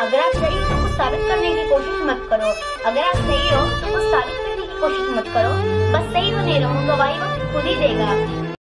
अगर आप सही हो तो कुछ साबित करने की कोशिश मत करो। अगर आप सही हो तो कुछ साबित करने की कोशिश मत करो। बस सही बने रहो, गवाही वक्त खुद ही देगा।